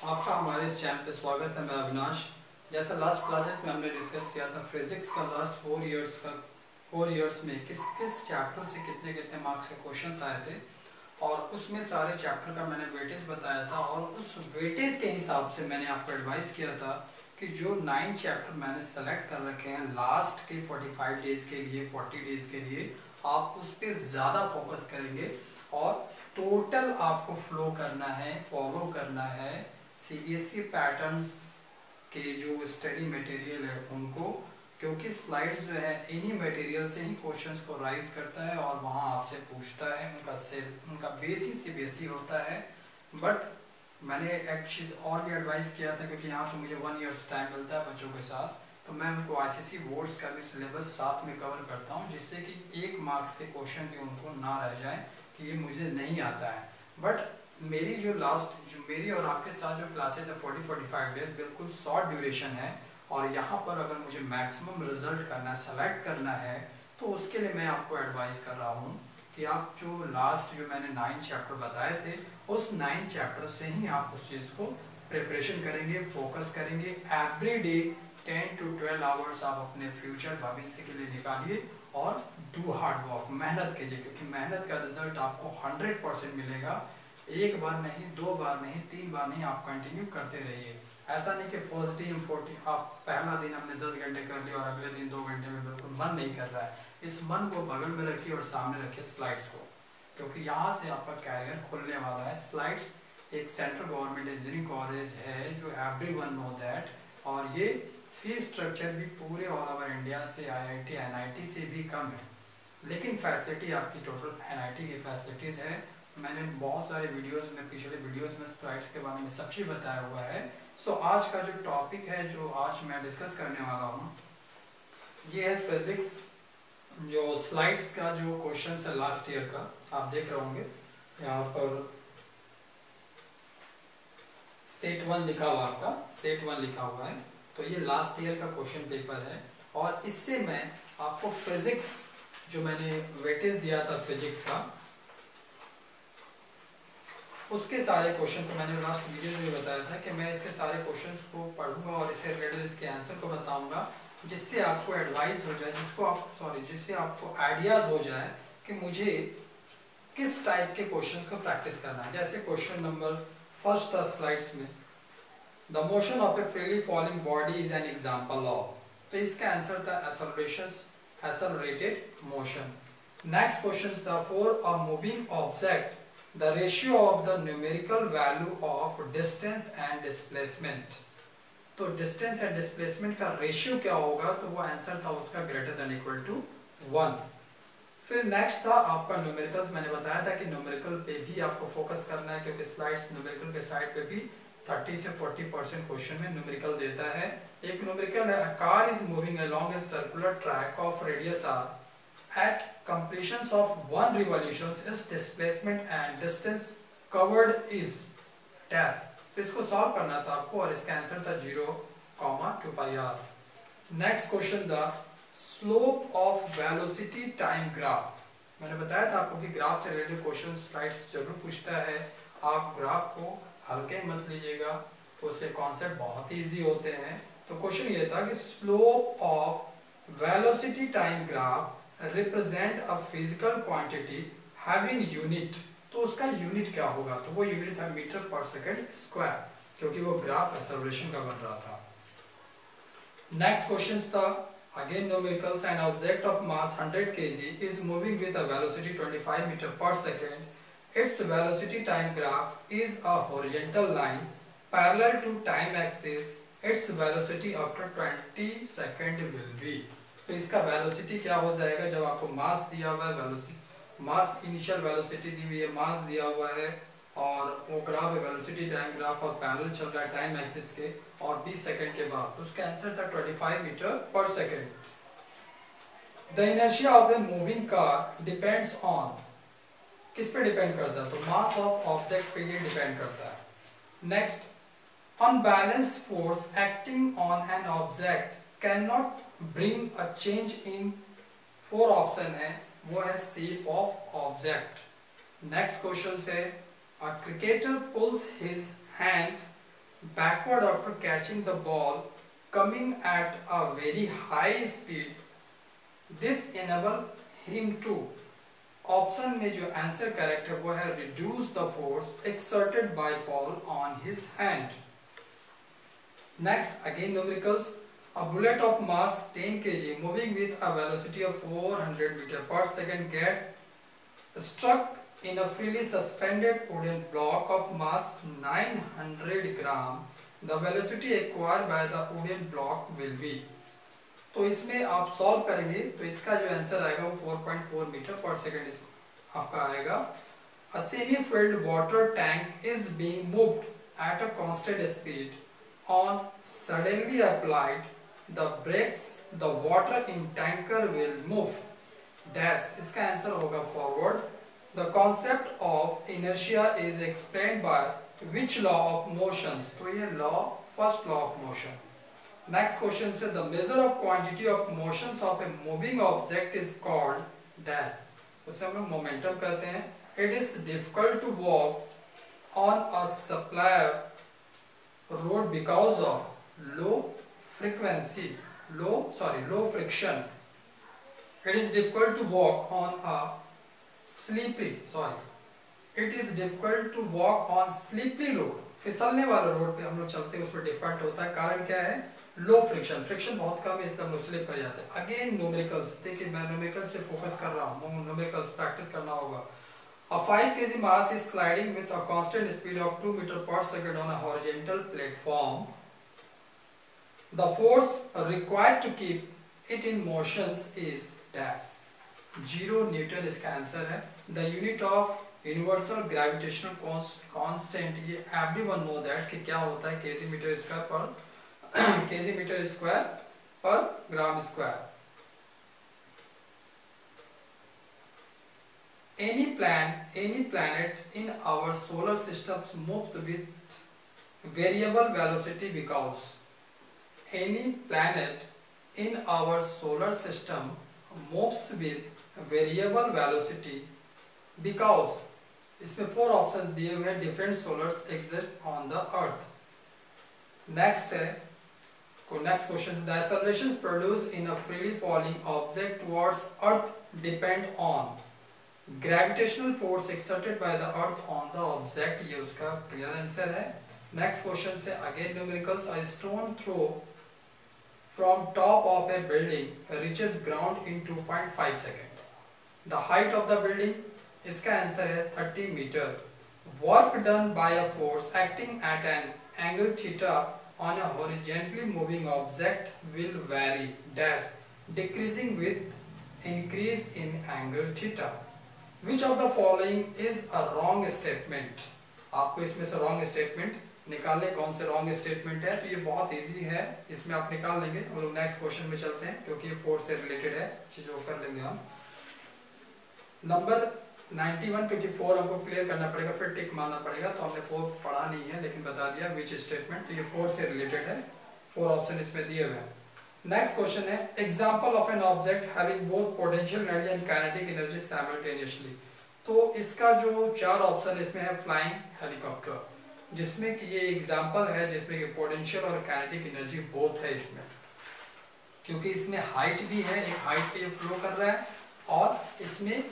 आपका हमारे इस चैनल पे स्वागत है, मैं अविनाश। जैसा लास्ट क्लासेस में हमने डिस्कस किया था फिजिक्स का लास्ट फोर इयर्स का फोर इयर्स में किस किस चैप्टर से कितने कितने मार्क्स के क्वेश्चंस आए थे, और उसमें सारे चैप्टर का मैंने वेटेज बताया था, और उस वेटेज के हिसाब से मैंने आपको एडवाइस किया था कि जो नाइन चैप्टर मैंने सेलेक्ट कर रखे हैं लास्ट के 45 डेज़ के लिए 40 डेज़ के लिए, आप उस पर ज़्यादा फोकस करेंगे, और टोटल आपको फ्लो करना है फॉलो करना है सीबीएसई पैटर्न्स e के जो स्टडी मटेरियल है उनको, क्योंकि स्लाइड्स जो है, इन्हीं मटेरियल से ही क्वेश्चंस को राइज करता है और वहाँ आपसे पूछता है। उनका से, उनका बेसी से बेसी होता है। बट मैंने एक चीज़ और भी एडवाइस किया था, क्योंकि यहाँ पर मुझे वन ईयर्स टाइम मिलता है बच्चों के साथ। तो मैं उनको आईसीसी बोर्ड्स का भी सिलेबस साथ में कवर करता हूँ, जिससे कि एक मार्क्स के क्वेश्चन भी उनको ना रह जाए, कि ये मुझे नहीं आता है। बट मेरी जो लास्ट जो मेरी और आपके साथ जो क्लासेस है फोर्टी फोर्टी फाइव डेज़ बिल्कुल शॉर्ट ड्यूरेशन है। और यहाँ पर अगर मुझे मैक्सिमम रिज़ल्ट करना है सेलेक्ट करना है तो उसके लिए मैं आपको एडवाइस कर रहा हूँ कि आप जो लास्ट जो मैंने नाइन चैप्टर बताए थे, उस नाइन चैप्टर से ही आप उस चीज़ को प्रिपरेशन करेंगे फोकस करेंगे। Every day ten to twelve hours आप अपने फ्यूचर भविष्य के लिए निकालिए और डू हार्ड वर्क मेहनत कीजिए, क्योंकि मेहनत का रिज़ल्ट आपको हंड्रेड परसेंट मिलेगा। एक बार नहीं, दो बार नहीं, तीन बार नहीं, आप कंटिन्यू करते रहिए। ऐसा नहीं कि पॉजिटिव फोर्टी आप पहला दिन हमने दस घंटे कर लिया और अगले दिन दो घंटे में बिल्कुल मन नहीं कर रहा है। इस मन को बगल में रखिए और सामने रखिए स्लाइड्स को, क्योंकि यहाँ से आपका कैरियर खुलने वाला है। स्लाइड्स एक सेंट्रल गवर्नमेंट इंजीनियरिंग कॉलेज है, जो एवरी नो दैट और ये फ़ीस स्ट्रक्चर भी पूरे ऑल ओवर इंडिया से आईआईटी एनआईटी से भी कम है। लेकिन फैसिलिटी आपकी टोटल एनआईटी की फैसिलिटीज़ है। मैंने बहुत सारे वीडियोस में पिछले वीडियोस में स्लाइड्स के बारे में सब चीज़ बताया हुआ है। सो so, आज का जो टॉपिक है जो आज मैं डिस्कस करने वाला हूँ ये है फिजिक्स जो स्लाइड्स का जो क्वेश्चन है लास्ट ईयर का आप देख रहे होंगे। यहाँ पर सेट वन लिखा हुआ आपका सेट वन लिखा हुआ है। तो ये लास्ट ईयर का क्वेश्चन पेपर है। और इससे मैं आपको फिजिक्स जो मैंने वेटेज दिया था फिजिक्स का उसके सारे क्वेश्चन को मैंने लास्ट वीडियो में बताया था कि मैं इसके सारे क्वेश्चंस को पढ़ूँगा और इससे रिलेटेड इसके आंसर को बताऊँगा, जिससे आपको एडवाइस हो जाए, जिसको आप सॉरी जिससे आपको आइडियाज़ हो जाए कि मुझे किस टाइप के क्वेश्चंस को प्रैक्टिस करना है। जैसे क्वेश्चन नंबर फ़र्स्ट स्लाइड्स में the motion of a freely falling body is an example of तो इसका आंसर था acceleration accelerated motion next question था for a moving object the ratio of the numerical value of distance and displacement तो distance and displacement का ratio क्या होगा? तो वो आंसर था उसका greater than equal to one फिर नेक्स्ट था आपका न्यूमेरिकल्स मैंने बताया था कि न्यूमेरिकल पे भी आपको फोकस करना है क्योंकि स्लाइड्स न्यूमेरिकल के साइड पे भी 30 से 40 परसेंट क्वेश्चन में न्यूमेरिकल देता है। एक न्यूमेरिकल है car is moving along a circular track of radius R at completions of one revolution its displacement and distance covered is तो इसको सॉल्व करना था आपको और इसका आंसर था zero comma two pi R next question the slope of velocity time graph मैंने बताया था आपको कि ग्राफ से रिलेटेड क्वेश्चन स्लाइड्स ज़रूर पूछता है। आप ग्राफ को हल्के मत लीजिएगा। तो उससे कॉन्सेप्ट बहुत ही इजी होते हैं। तो क्वेश्चन ये था कि slope of velocity time graph represent a physical quantity having unit तो उसका यूनिट क्या होगा तो वो यूनिट था मीटर पर सेकंड स्क्वायर क्योंकि वो ग्राफ एक्सेलरेशन का बन रहा था नेक्स्ट क्वेश्चन था again numericals an object of mass 100 kg is moving with a velocity 25 meter per second Its velocity time graph is a horizontal line parallel to time axis. Its velocity after 20 second will be. तो इसका velocity क्या हो जाएगा? जब आपको mass दिया हुआ है वेलोसिटी मास इनिशियल वेलोसिटी दी हुई है मास दिया हुआ है, और वो ग्राफ है वेलोसिटी टाइम ग्राफ और पैरेलल चल रहा है टाइम एक्सिस के, और 20 सेकंड के बाद। तो उसका आंसर था 25 metre per second the inertia of a moving car depends on किस पे डिपेंड करता है? तो मास ऑफ़ ऑब्जेक्ट पे ये डिपेंड करता है। Next unbalance force acting on an object can not bring a change in four option है, वो है shape of object next question से a cricketer pulls his hand backward after catching the ball, coming at a very high speed. This enable him to option में जो answer correct है, वो है reduce the force exerted by ball on his hand next again numericals a bullet of mass 10 kg moving with a velocity of 400 meter per second get struck in a freely suspended wooden block of mass 900 gram the velocity acquired by the wooden block will be तो इसमें आप solve करेंगे तो इसका जो answer आएगा वो 4.4 meter पर सेकंड आपका आएगा a semi filled water tank is being moved at a constant speed on suddenly applied the brakes the water in tanker will move dash इसका आंसर होगा forward The concept of inertia is explained by which law of motions? तो ये law first law of motion. Next question says the measure of quantity of motions of a moving object is called dash. उसे हम लोग momentum कहते हैं. It is difficult to walk on a supplier road because of low frequency, low sorry low friction. It is difficult to walk on a slippery sorry it is difficult to walk on slippery road फिसलने वाले road पे हम लोग चलते हैं उसमें difficult होता है। कारण क्या है? लो फ्रिक्शन फ्रिक्शन बहुत कम है लोग स्लिप कर जाते हैं। अगेन न्यूमेरिकल्स देखिए मैं न्यूमेरिकल्स पे फोकस कर रहा हूँ। न्यूमेरिकल्स प्रैक्टिस करना होगा। A 5 kg mass is sliding with a constant speed of 2 meter per second on a horizontal platform. The force required to keep it in motions is dash. Zero newton इसका answer है the unit of universal gravitational constant ये everyone know that कि क्या होता है KG metre square पर KG metre square पर gram square any plan any planet in our solar systems moves with variable velocity because any planet in our solar system moves with variable velocity because इसमें four option दिए हुए different solars exist on the earth next है next question the produce in a freely falling object towards earth depend on gravitational force exerted by the earth on the object ये उसका clear answer है। Next question से again numericals a stone throw from top of a building reaches ground in 2.5 seconds. The height of the building इसका answer है 30 metre work done by a force acting at an angle theta on a horizontally moving object will vary dash decreasing with increase in angle theta which of the following is a wrong statement आपको इसमें से wrong statement निकालने, कौन से wrong statement है तो ये बहुत इजी है, इसमें आप निकाल लेंगे लोग नेक्स्ट क्वेश्चन में चलते हैं, क्योंकि ये फोर्थ से रिलेटेड है, चीज़ों कर लेंगे हम। नंबर 91 54 हमको क्लियर करना पड़ेगा, फिर टिक मारना पड़ेगा तो हमने फोर पढ़ा नहीं है, लेकिन बता दिया विच स्टेटमेंट तो ये फोर से रिलेटेड है फोर ऑप्शन इसमें दिए हुए हैं। नेक्स्ट क्वेश्चन है example of an object having both potential energy and kinetic energy simultaneously तो इसका जो चार ऑप्शन इसमें है फ्लाइंग हेलीकॉप्टर जिसमें कि ये एग्जांपल है, जिसमें कि पोटेंशियल और काइनेटिक एनर्जी बोथ है इसमें। क्योंकि इसमें हाइट भी है, एक हाइट पे ये फ्लो कर रहा है, और इसमें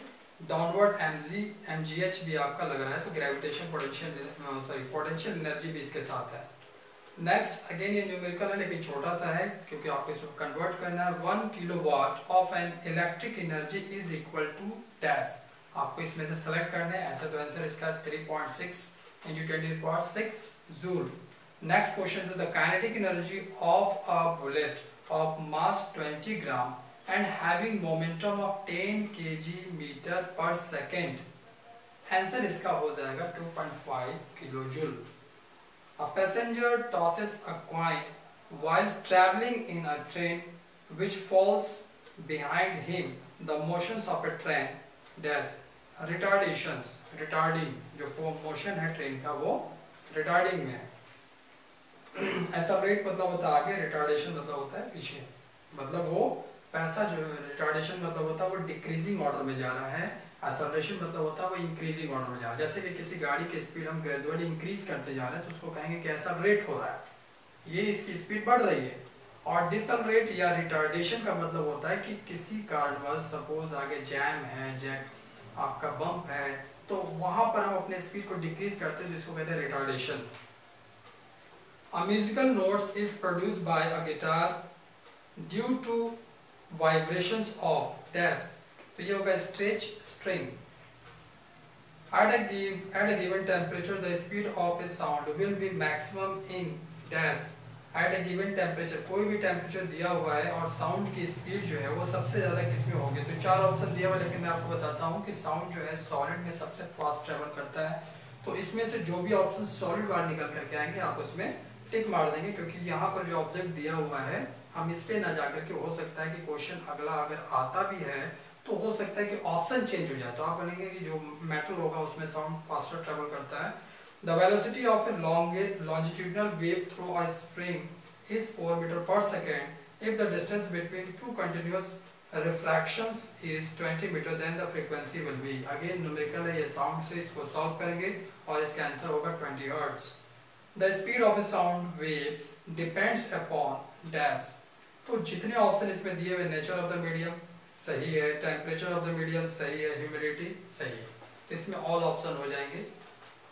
डाउनवर्ड एमजी एमजीएच भी आपका लग रहा है तो gravitation potential sorry potential energy भी इसके साथ है। नेक्स्ट अगेन ये न्यूमेरिकल है, लेकिन छोटा सा है, क्योंकि आपको इसको कन्वर्ट करना है। One kilowatt of an electric energy is equal to dash आपको इसमें से सेलेक्ट करना है ऐसा तो आंसर इसका 3.6 into 10 to the power 6 joule next question is the kinetic energy of a bullet of mass 20 gram and having momentum of 10 kg meter per second answer इसका हो जाएगा 2.5 kilojoule A passenger tosses a coin while traveling in a train which falls behind him. The motions of a train dash retardations retarding, जो motion है train का, वो retarding में है। ऐसा ब्रेक मतलब होता है आगे रिटार्डेशन मतलब होता है पीछे। मतलब वो पैसा जो रिटार्डेशन मतलब होता है, वो डिक्रीजिंग ऑर्डर में जा रहा है। एक्सेलरेशन मतलब होता है वो इंक्रीजिंग ऑर्डर में जा रहा है। जैसे कि किसी गाड़ी की स्पीड हम ग्रेजुअली इंक्रीज करते जा रहे हैं तो उसको कहेंगे कि ऐसा रेट हो रहा है। ये इसकी स्पीड बढ़ रही है। और डिसलरेट या रिटार्डेशन का मतलब होता है कि किसी कारणवश सपोज़ आगे जैम है जैक आपका बम्प है तो वहाँ पर हम अपने स्पीड को डिक्रीज करते हैं, जिसको कहते हैं retardation a musical notes is produce by a guitar due to vibrations of these तो ये होगा stretch string at a give at a given temperature the speed of a sound will be maximum in dash at a given temperature कोई भी temperature दिया हुआ है और sound की स्पीड जो है वो सबसे ज़्यादा किसमें होगी? तो चार ऑप्शन दिया हुआ लेकिन मैं आपको बताता हूँ कि साउंड जो है सॉलिड में सबसे फास्ट ट्रेवल करता है। तो इसमें से जो भी ऑप्शन सॉलिड बार निकल करके आएँगे, आप उसमें टिक मार देंगे, क्योंकि यहाँ पर जो ऑब्जेक्ट दिया हुआ है, हम इस पे ना जाकर के हो सकता है कि क्वेश्चन अगला अगर आता भी है तो हो सकता है कि ऑप्शन चेंज हो जाए। तो आप बोलेंगे कि जो मेटल होगा, उसमें साउंड फास्टर ट्रेवल करता है। The velocity of a long longitudinal wave through a string is 4 meter per second. If the distance between two continuous refractions is 20 meter, then the frequency will be. Again numerical है sound से इसको solve करेंगे और इसका answer होगा 20 hertz. The speed of a sound waves depends upon dash. तो जितने option इसमें दिए हुए नेचर ऑफ़ द मीडियम सही है टेम्परेचर ऑफ़ द मीडियम सही है ह्यूमिडिटी सही है इसमें ऑल ऑप्शन हो जाएँगे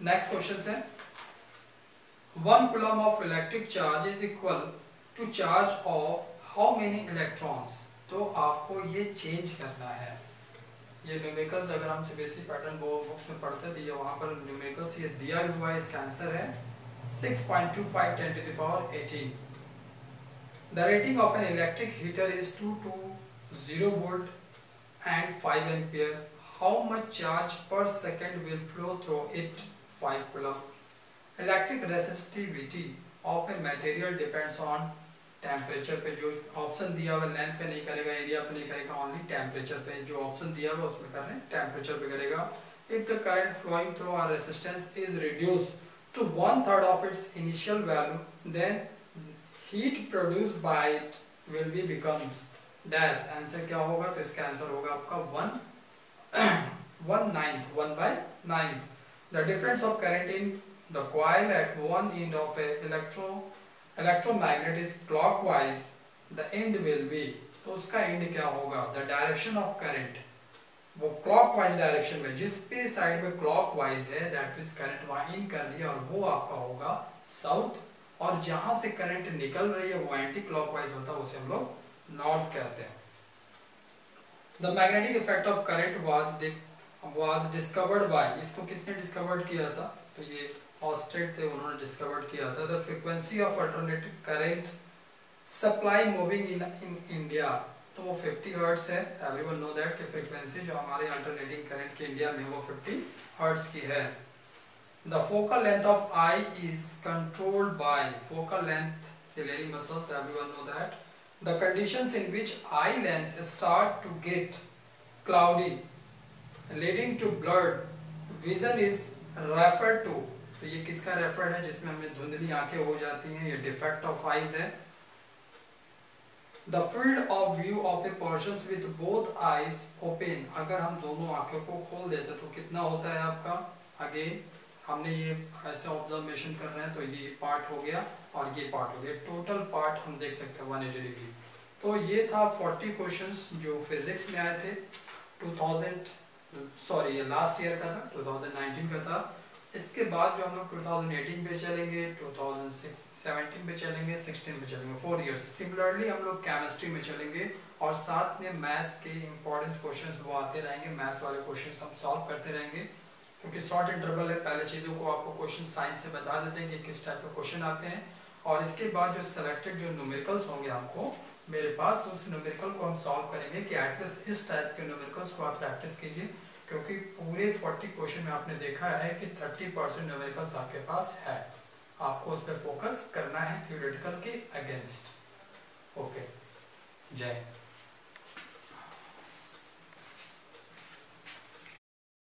नेक्स्ट क्वेश्चन है one coulomb of electric charge is equal to charge of how many electrons तो आपको ये चेंज करना है। ये न्यूमेरिकल्स अगर हम सीबीएसई पैटर्न बोर्ड बुक्स में पढ़ते थे, ये वहाँ पर न्यूमेरिकल्स ये दिया हुआ है, इसका आंसर है 6.25 10 to the power 18 the rating of an electric heater is 2 to 0 volt and 5 ampere. How much charge per second will flow through it? 5 coulomb. Electric resistivity of a material depends on temperature पे जो option दिया हुआ length पे नहीं करेगा area पे नहीं करेगा ओनली टेम्परेचर पे जो ऑप्शन दिया हुआ उसमें कर रहे हैं टेम्परेचर पे करेगा। If the current flowing through R resistance is reduce to one third of its initial value then heat produced by it will be becomes dash answer क्या होगा? तो इसका आंसर होगा आपका one one ninth one by ninth The difference of current in the coil at one end of a electro electromagnet is clockwise. The end will be तो उसका end क्या होगा? द डायरेक्शन ऑफ़ करंट वो clockwise direction में, जिस पे side में clockwise है दैट मींस करंट वहाँ इन कर लिया और वो आपका होगा साउथ और जहाँ से करंट निकल रही है, वो एंटी क्लॉकवाइज होता है, उसे हम लोग नॉर्थ कहते हैं। The magnetic effect of current was was discovered by इसको किसने डिस्कवर्ड किया था? तो ये ऑस्ट्रेट थे, उन्होंने डिस्कवर्ड किया था। The frequency of alternative current supply moving in in India तो वो 50 हर्ट्ज है। एवरीवन नो दैट कि फ्रीक्वेंसी जो हमारे अल्टरनेटिंग करंट के इंडिया में वो 50 हर्ट्ज की है। The focal length of eye is controlled by focal length ciliary muscles, everyone know that the conditions in which eye lens start to get cloudy leading to blurred. Vision is referred to. तो ये किसका referred है जिसमें हमें धुंधली आँखें हो जाती हैं? ये डिफेक्ट ऑफ़ आईज है। The field of view of a person with both eyes open अगर हम दोनों आँखों को खोल देते तो कितना होता है आपका? अगेन हमने ये ऐसे ऑब्जर्वेशन कर रहे हैं तो ये पार्ट हो गया और ये पार्ट हो गया। टोटल पार्ट हम देख सकते हैं 180 डिग्री तो ये था 40 क्वेश्चंस जो फिजिक्स में आए थे। 2000 सॉरी, ये लास्ट ईयर का था 2019 का था। इसके बाद जो हम लोग 2018 पे चलेंगे 2017 पे चलेंगे 16 पे चलेंगे फोर इयर्स सिमिलरली हम लोग केमिस्ट्री में चलेंगे और साथ में मैथ्स के इंपॉर्टेंट क्वेश्चन वो आते रहेंगे। मैथ्स वाले क्वेश्चन हम सॉल्व करते रहेंगे, क्योंकि शॉर्ट इंटरवल है, पहले चीज़ों को आपको क्वेश्चन साइंस से बता देते हैं कि किस टाइप के क्वेश्चन आते हैं। और इसके बाद जो सेलेक्टेड जो न्यूमेरिकल्स होंगे हमको मेरे पास उस न्यूमेरिकल को हम सॉल्व करेंगे कि एटलीस्ट इस टाइप के न्यूमेरिकल्स को आप प्रैक्टिस कीजिए, क्योंकि पूरे 40 क्वेश्चन में आपने देखा है कि 30 परसेंट न्यूमेरिकल्स आपके पास है। आपको उस पर फोकस करना है थ्योरेटिकल के अगेंस्ट ओके जय